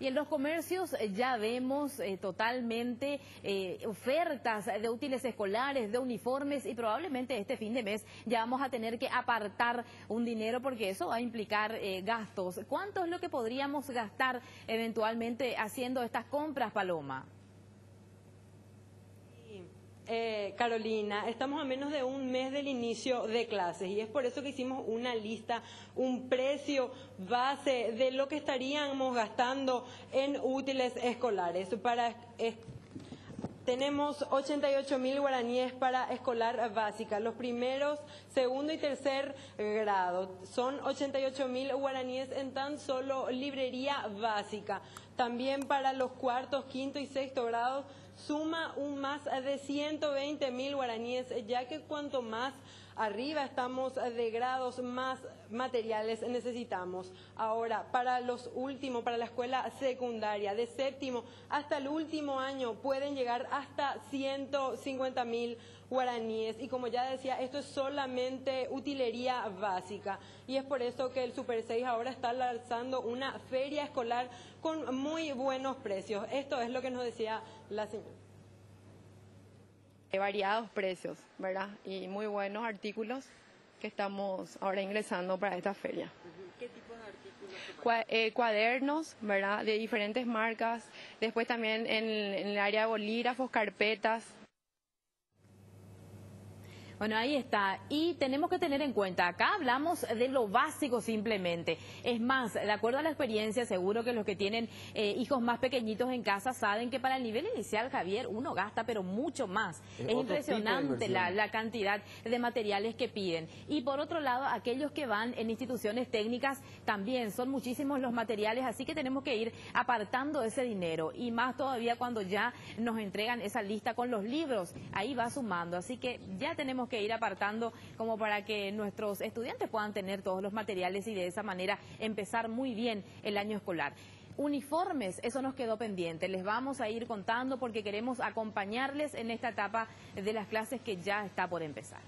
Y en los comercios eh, ya vemos eh, totalmente eh, ofertas de útiles escolares, de uniformes y probablemente este fin de mes ya vamos a tener que apartar un dinero porque eso va a implicar gastos. ¿Cuánto es lo que podríamos gastar eventualmente haciendo estas compras, Paloma? Eh, Carolina, estamos a menos de un mes del inicio de clases y es por eso que hicimos una lista, un precio base de lo que estaríamos gastando en útiles escolares. Para, tenemos 88 mil guaraníes para escolar básica. Los primeros, segundo y tercer grado son 88 mil guaraníes en tan solo librería básica. También para los cuartos, quinto y sexto grados suma un más de 120 mil guaraníes, ya que cuanto más arriba estamos de grados, más materiales necesitamos. Ahora, para los últimos, para la escuela secundaria, de séptimo hasta el último año, pueden llegar hasta 150 mil guaraníes. Y como ya decía, esto es solamente utilería básica. Y es por eso que el Super 6 ahora está lanzando una feria escolar con muy buenos precios. Esto es lo que nos decía la señora variados precios, ¿verdad? Y muy buenos artículos que estamos ahora ingresando para esta feria. ¿Qué tipo de artículos? Eh, cuadernos, ¿verdad? De diferentes marcas. Después también en el área de bolígrafos, carpetas, bueno, ahí está. Y tenemos que tener en cuenta, acá hablamos de lo básico simplemente. Es más, de acuerdo a la experiencia, seguro que los que tienen eh, hijos más pequeñitos en casa saben que para el nivel inicial, Javier, uno gasta, pero mucho más. Es, impresionante la, la, cantidad de materiales que piden. Y por otro lado, aquellos que van en instituciones técnicas también son muchísimos los materiales, así que tenemos que ir apartando ese dinero. Y más todavía cuando ya nos entregan esa lista con los libros, ahí va sumando. Así que ya tenemos que ir apartando como para que nuestros estudiantes puedan tener todos los materiales y de esa manera empezar muy bien el año escolar. Uniformes, eso nos quedó pendiente. Les vamos a ir contando porque queremos acompañarles en esta etapa de las clases que ya está por empezar.